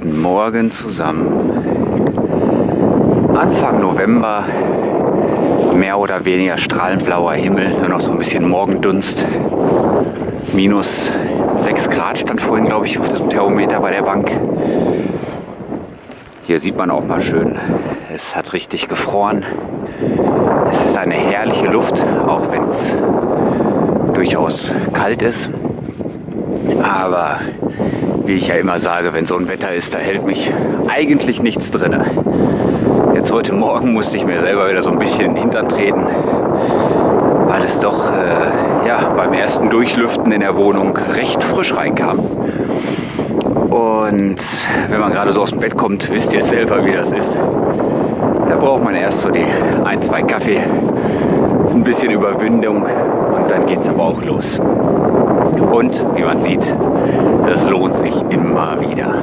Guten Morgen zusammen. Anfang November, mehr oder weniger strahlend blauer Himmel, nur noch so ein bisschen Morgendunst. Minus 6 Grad stand vorhin, glaube ich, auf dem Thermometer bei der Bank. Hier sieht man auch mal schön, es hat richtig gefroren. Es ist eine herrliche Luft, auch wenn es durchaus kalt ist. Aber wie ich ja immer sage, wenn so ein Wetter ist, da hält mich eigentlich nichts drin. Jetzt heute Morgen musste ich mir selber wieder so ein bisschen Hintern treten, weil es doch äh, ja, beim ersten Durchlüften in der Wohnung recht frisch reinkam. Und wenn man gerade so aus dem Bett kommt, wisst ihr selber, wie das ist. Da braucht man erst so die ein, zwei Kaffee, ein bisschen Überwindung und dann geht es aber auch los. Und wie man sieht, das lohnt sich immer wieder.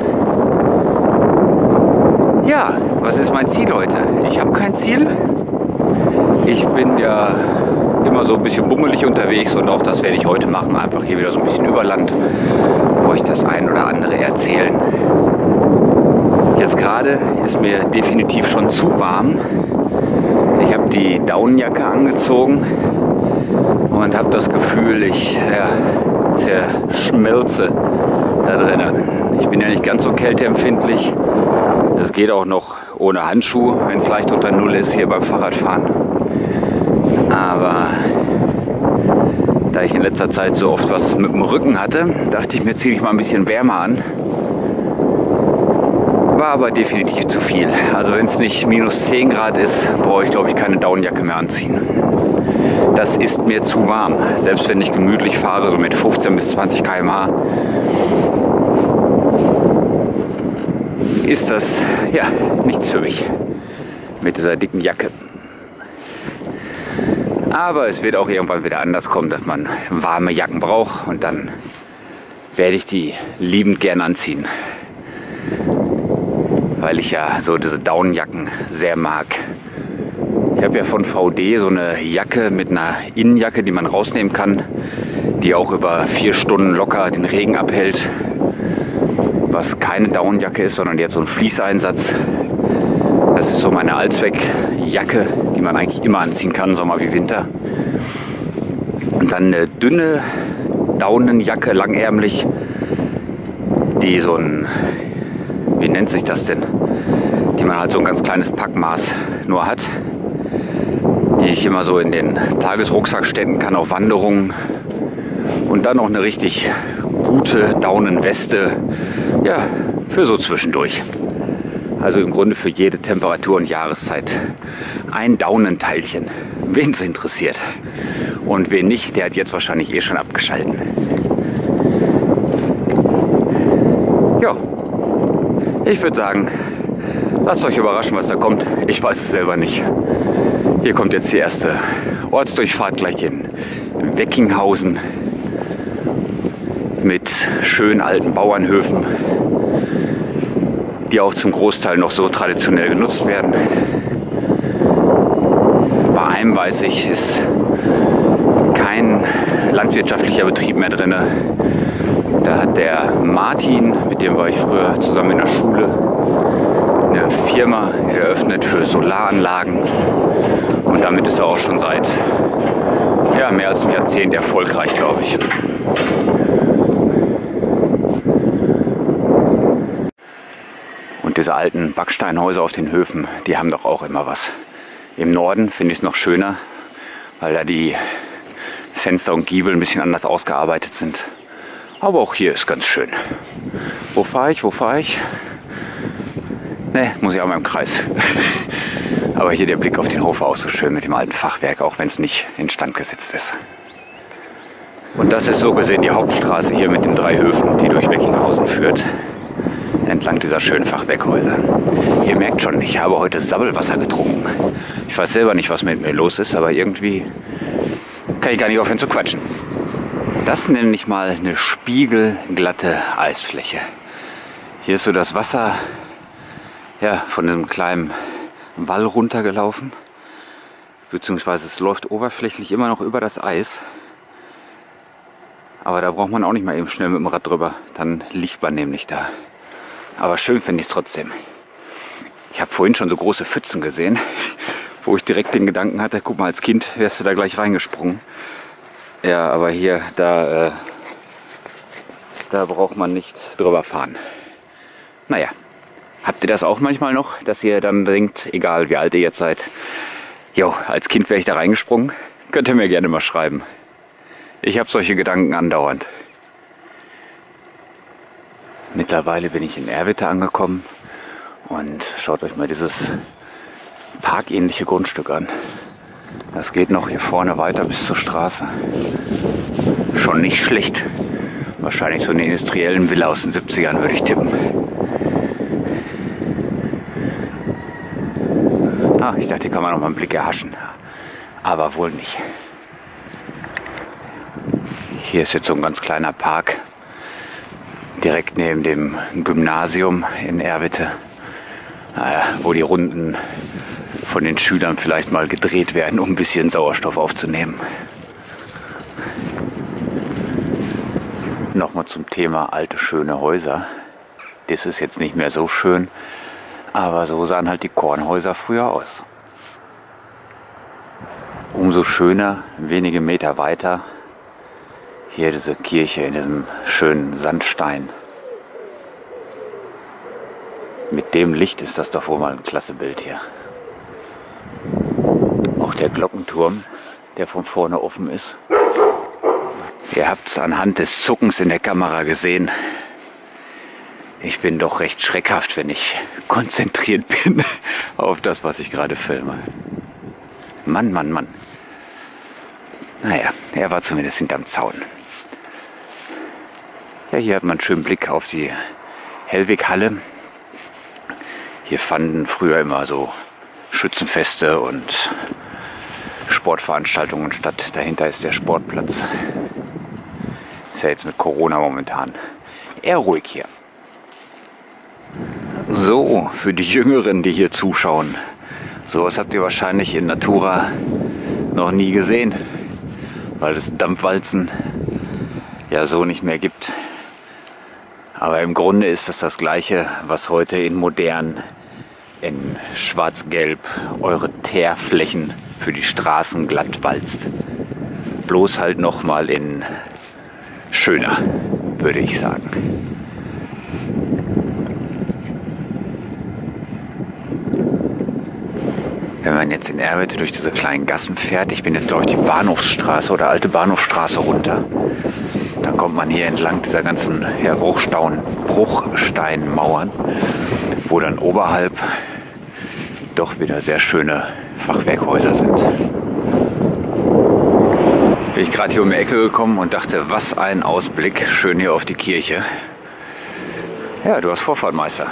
Ja, was ist mein Ziel heute? Ich habe kein Ziel. Ich bin ja immer so ein bisschen bummelig unterwegs und auch das werde ich heute machen. Einfach hier wieder so ein bisschen Überland, wo ich das ein oder andere erzählen. Jetzt gerade ist mir definitiv schon zu warm. Ich habe die Daunenjacke angezogen und habe das Gefühl, ich ja, zerschmelze da drin. Ich bin ja nicht ganz so kälteempfindlich. Das geht auch noch ohne Handschuh, wenn es leicht unter Null ist hier beim Fahrradfahren. Aber da ich in letzter Zeit so oft was mit dem Rücken hatte, dachte ich mir, ziehe ich mal ein bisschen wärmer an. War aber definitiv zu viel. Also wenn es nicht minus 10 Grad ist, brauche ich glaube ich keine Daunenjacke mehr anziehen das ist mir zu warm. Selbst wenn ich gemütlich fahre, so mit 15 bis 20 km/h, ist das ja nichts für mich mit dieser dicken Jacke. Aber es wird auch irgendwann wieder anders kommen, dass man warme Jacken braucht und dann werde ich die liebend gern anziehen. Weil ich ja so diese Daunenjacken sehr mag. Ich habe ja von VD so eine Jacke mit einer Innenjacke, die man rausnehmen kann, die auch über vier Stunden locker den Regen abhält. Was keine Daunenjacke ist, sondern hat so einen Fließeinsatz. Das ist so meine Allzweckjacke, die man eigentlich immer anziehen kann, Sommer wie Winter. Und dann eine dünne Daunenjacke, langärmlich, die so ein, wie nennt sich das denn? Die man halt so ein ganz kleines Packmaß nur hat die ich immer so in den Tagesrucksack stecken kann auf Wanderungen. Und dann noch eine richtig gute Daunenweste, ja, für so zwischendurch. Also im Grunde für jede Temperatur und Jahreszeit ein Daunenteilchen, wen es interessiert. Und wen nicht, der hat jetzt wahrscheinlich eh schon abgeschalten. Ja, ich würde sagen, lasst euch überraschen, was da kommt. Ich weiß es selber nicht. Hier kommt jetzt die erste Ortsdurchfahrt gleich in Weckinghausen mit schön alten Bauernhöfen, die auch zum Großteil noch so traditionell genutzt werden. Bei einem weiß ich, ist kein landwirtschaftlicher Betrieb mehr drin. Da hat der Martin, mit dem war ich früher zusammen in der Schule, eine Firma eröffnet für Solaranlagen und damit ist er auch schon seit ja, mehr als einem Jahrzehnt erfolgreich, glaube ich. Diese alten Backsteinhäuser auf den Höfen, die haben doch auch immer was. Im Norden finde ich es noch schöner, weil da die Fenster und Giebel ein bisschen anders ausgearbeitet sind. Aber auch hier ist ganz schön. Wo fahre ich? Wo fahre ich? Ne, muss ich auch mal im Kreis. Aber hier der Blick auf den Hof auch so schön mit dem alten Fachwerk, auch wenn es nicht instand gesetzt ist. Und das ist so gesehen die Hauptstraße hier mit den drei Höfen, die durch Weckinghausen führt. Entlang dieser schönen Fachwerkhäuser. Ihr merkt schon, ich habe heute Sabbelwasser getrunken. Ich weiß selber nicht, was mit mir los ist, aber irgendwie kann ich gar nicht aufhören zu quatschen. Das nenne ich mal eine spiegelglatte Eisfläche. Hier ist so das Wasser ja, von einem kleinen Wall runtergelaufen. Beziehungsweise es läuft oberflächlich immer noch über das Eis. Aber da braucht man auch nicht mal eben schnell mit dem Rad drüber. Dann liegt man nämlich da. Aber schön finde ich es trotzdem. Ich habe vorhin schon so große Pfützen gesehen, wo ich direkt den Gedanken hatte, guck mal, als Kind wärst du da gleich reingesprungen. Ja, aber hier, da, äh, da braucht man nicht drüber fahren. Naja, habt ihr das auch manchmal noch, dass ihr dann denkt, egal wie alt ihr jetzt seid, jo, als Kind wäre ich da reingesprungen? Könnt ihr mir gerne mal schreiben. Ich habe solche Gedanken andauernd. Mittlerweile bin ich in Erwitte angekommen und schaut euch mal dieses parkähnliche Grundstück an. Das geht noch hier vorne weiter bis zur Straße. Schon nicht schlecht. Wahrscheinlich so eine industriellen Villa aus den 70ern würde ich tippen. Ah, ich dachte, hier kann man noch mal einen Blick erhaschen. Aber wohl nicht. Hier ist jetzt so ein ganz kleiner Park direkt neben dem Gymnasium in Erwitte, wo die Runden von den Schülern vielleicht mal gedreht werden, um ein bisschen Sauerstoff aufzunehmen. Nochmal zum Thema alte schöne Häuser. Das ist jetzt nicht mehr so schön, aber so sahen halt die Kornhäuser früher aus. Umso schöner, wenige Meter weiter, hier diese Kirche in diesem schönen Sandstein. Mit dem Licht ist das doch wohl mal ein klasse Bild hier. Auch der Glockenturm, der von vorne offen ist. Ihr habt es anhand des Zuckens in der Kamera gesehen. Ich bin doch recht schreckhaft, wenn ich konzentriert bin auf das, was ich gerade filme. Mann, Mann, Mann. Naja, er war zumindest hinterm Zaun. Ja, hier hat man einen schönen Blick auf die Hellwig-Halle. Hier fanden früher immer so Schützenfeste und Sportveranstaltungen statt. Dahinter ist der Sportplatz. Ist ja jetzt mit Corona momentan eher ruhig hier. So, für die Jüngeren, die hier zuschauen. Sowas habt ihr wahrscheinlich in Natura noch nie gesehen, weil es Dampfwalzen ja so nicht mehr gibt. Aber im Grunde ist das das Gleiche, was heute in modern, in schwarz-gelb eure Teerflächen für die Straßen glatt walzt. Bloß halt nochmal in schöner, würde ich sagen. Wenn man jetzt in Erwitte durch diese kleinen Gassen fährt, ich bin jetzt ich die Bahnhofsstraße oder alte Bahnhofsstraße runter, dann kommt man hier entlang dieser ganzen ja, Bruchstein, Bruchsteinmauern, wo dann oberhalb doch wieder sehr schöne Fachwerkhäuser sind. Bin ich gerade hier um die Ecke gekommen und dachte, was ein Ausblick, schön hier auf die Kirche. Ja, du hast Vorfahrt, Meister.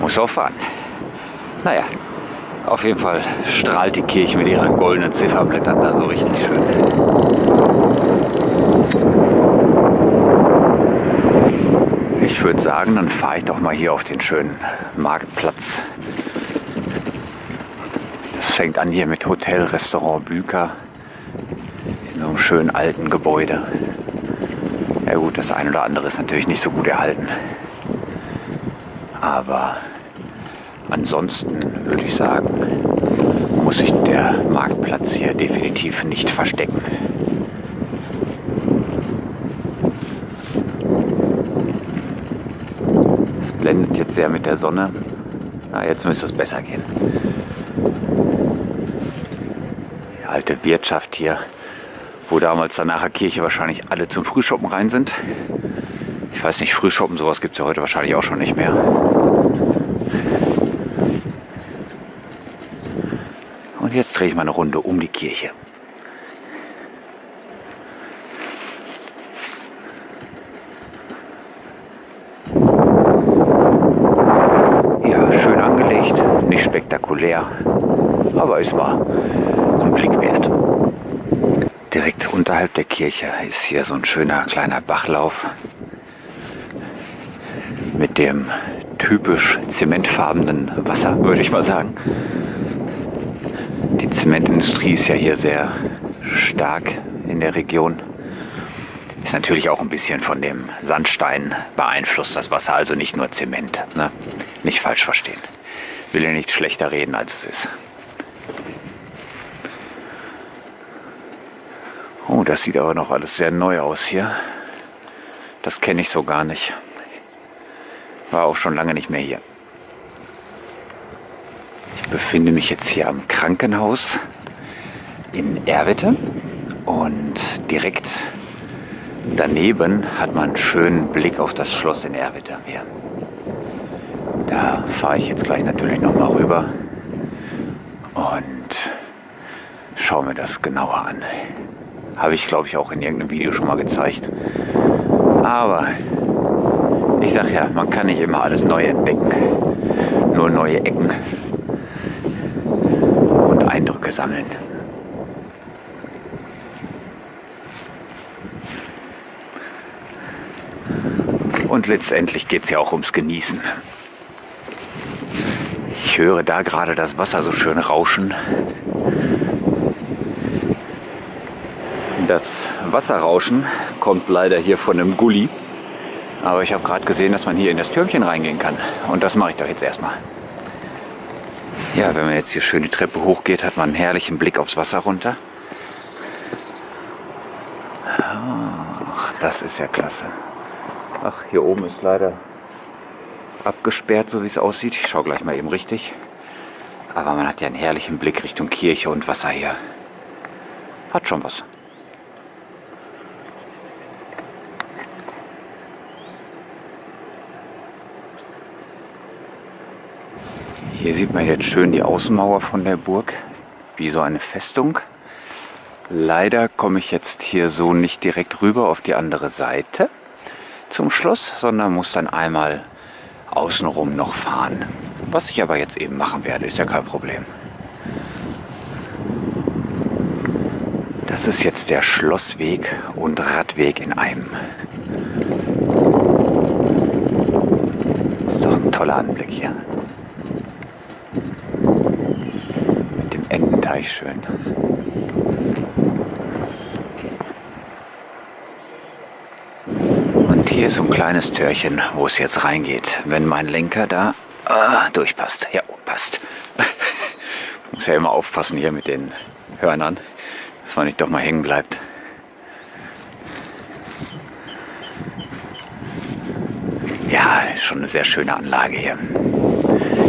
Muss auch fahren. Naja, auf jeden Fall strahlt die Kirche mit ihren goldenen Zifferblättern da so richtig schön. Ich würde sagen, dann fahre ich doch mal hier auf den schönen Marktplatz. Das fängt an hier mit Hotel, Restaurant Büker in so einem schönen alten Gebäude. Ja gut, das eine oder andere ist natürlich nicht so gut erhalten. Aber ansonsten würde ich sagen, muss sich der Marktplatz hier definitiv nicht verstecken. Blendet jetzt sehr mit der Sonne. Na, jetzt müsste es besser gehen. Die alte Wirtschaft hier, wo damals dann nach der Kirche wahrscheinlich alle zum Frühschoppen rein sind. Ich weiß nicht, Frühschoppen, sowas gibt es ja heute wahrscheinlich auch schon nicht mehr. Und jetzt drehe ich mal eine Runde um die Kirche. Spektakulär, aber es war ein Blick wert. Direkt unterhalb der Kirche ist hier so ein schöner kleiner Bachlauf mit dem typisch zementfarbenen Wasser, würde ich mal sagen. Die Zementindustrie ist ja hier sehr stark in der Region. Ist natürlich auch ein bisschen von dem Sandstein beeinflusst, das Wasser, also nicht nur Zement. Ne? Nicht falsch verstehen. Will ja nicht schlechter reden, als es ist. Oh, das sieht aber noch alles sehr neu aus hier. Das kenne ich so gar nicht. War auch schon lange nicht mehr hier. Ich befinde mich jetzt hier am Krankenhaus in Erwitte und direkt daneben hat man einen schönen Blick auf das Schloss in Erwitte hier. Da fahre ich jetzt gleich natürlich noch mal rüber und schaue mir das genauer an. Habe ich, glaube ich, auch in irgendeinem Video schon mal gezeigt. Aber ich sage ja, man kann nicht immer alles neu entdecken. Nur neue Ecken und Eindrücke sammeln. Und letztendlich geht es ja auch ums Genießen. Ich höre da gerade das Wasser so schön rauschen. Das Wasserrauschen kommt leider hier von einem Gully. Aber ich habe gerade gesehen, dass man hier in das Türmchen reingehen kann. Und das mache ich doch jetzt erstmal. Ja, wenn man jetzt hier schön die Treppe hochgeht, hat man einen herrlichen Blick aufs Wasser runter. Ach, das ist ja klasse. Ach, hier oben ist leider abgesperrt, so wie es aussieht. Ich schaue gleich mal eben richtig. Aber man hat ja einen herrlichen Blick Richtung Kirche und Wasser hier. Hat schon was. Hier sieht man jetzt schön die Außenmauer von der Burg, wie so eine Festung. Leider komme ich jetzt hier so nicht direkt rüber auf die andere Seite zum Schloss, sondern muss dann einmal außenrum noch fahren. Was ich aber jetzt eben machen werde, ist ja kein Problem. Das ist jetzt der Schlossweg und Radweg in einem. Ist doch ein toller Anblick hier. Ententeich schön. Und hier so ein kleines Türchen, wo es jetzt reingeht, wenn mein Lenker da ah, durchpasst. Ja, passt. Muss ja immer aufpassen hier mit den Hörnern, dass man nicht doch mal hängen bleibt. Ja, schon eine sehr schöne Anlage hier.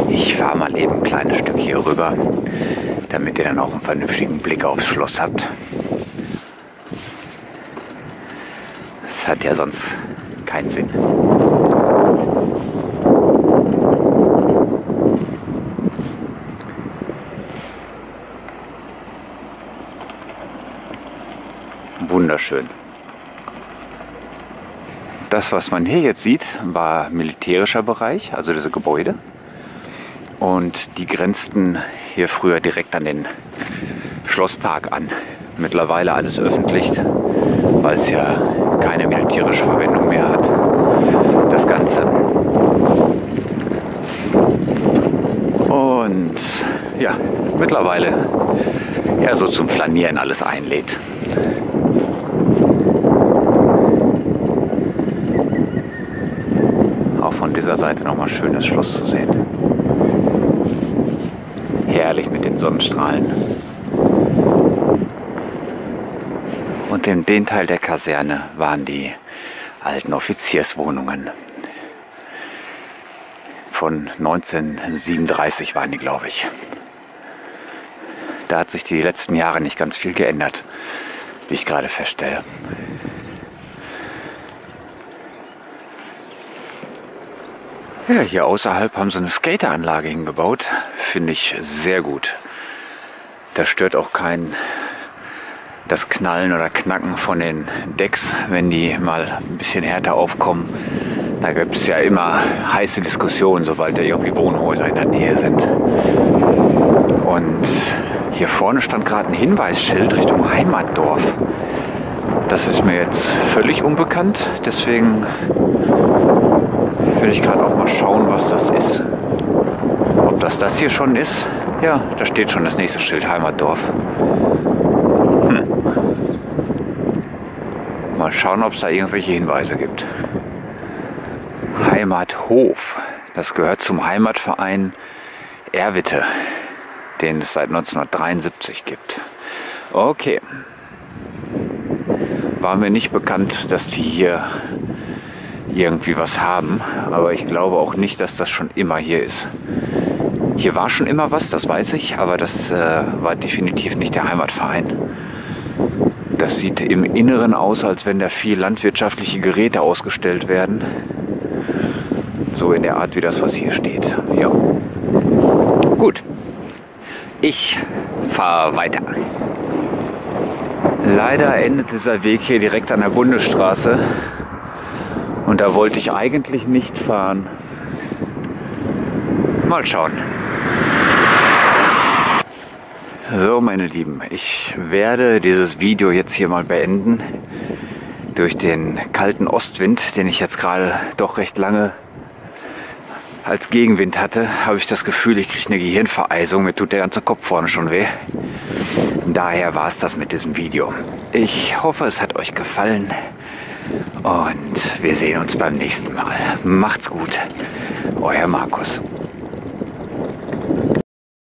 Ich fahre mal eben ein kleines Stück hier rüber damit ihr dann auch einen vernünftigen Blick aufs Schloss habt. Das hat ja sonst keinen Sinn. Wunderschön. Das, was man hier jetzt sieht, war militärischer Bereich, also diese Gebäude. Und die grenzten hier früher direkt an den Schlosspark an. Mittlerweile alles öffentlich, weil es ja keine militärische Verwendung mehr hat. Ganze. Und ja, mittlerweile ja so zum Flanieren alles einlädt. Auch von dieser Seite nochmal schönes Schloss zu sehen herrlich mit den Sonnenstrahlen. Und in den Teil der Kaserne waren die alten Offizierswohnungen. Von 1937 waren die, glaube ich. Da hat sich die letzten Jahre nicht ganz viel geändert, wie ich gerade feststelle. Ja, hier außerhalb haben sie eine Skateranlage hingebaut. Finde ich sehr gut. Da stört auch kein das Knallen oder Knacken von den Decks, wenn die mal ein bisschen härter aufkommen. Da gibt es ja immer heiße Diskussionen, sobald da irgendwie Wohnhäuser in der Nähe sind. Und hier vorne stand gerade ein Hinweisschild Richtung Heimatdorf. Das ist mir jetzt völlig unbekannt, deswegen will ich gerade auch mal schauen, was das ist. Ob das das hier schon ist? Ja, da steht schon das nächste Schild Heimatdorf. Hm. Mal Mal schauen, ob es da irgendwelche Hinweise gibt. Heimathof. Das gehört zum Heimatverein Erwitte, den es seit 1973 gibt. Okay. War mir nicht bekannt, dass die hier irgendwie was haben, aber ich glaube auch nicht, dass das schon immer hier ist. Hier war schon immer was, das weiß ich, aber das äh, war definitiv nicht der Heimatverein. Das sieht im Inneren aus, als wenn da viel landwirtschaftliche Geräte ausgestellt werden. So in der Art wie das, was hier steht. Ja. Gut. Ich fahre weiter. Leider endet dieser Weg hier direkt an der Bundesstraße. Und da wollte ich eigentlich nicht fahren. Mal schauen. So, meine Lieben, ich werde dieses Video jetzt hier mal beenden. Durch den kalten Ostwind, den ich jetzt gerade doch recht lange als Gegenwind hatte, habe ich das Gefühl, ich kriege eine Gehirnvereisung. Mir tut der ganze Kopf vorne schon weh. Daher war es das mit diesem Video. Ich hoffe, es hat euch gefallen. Und wir sehen uns beim nächsten Mal. Macht's gut. Euer Markus.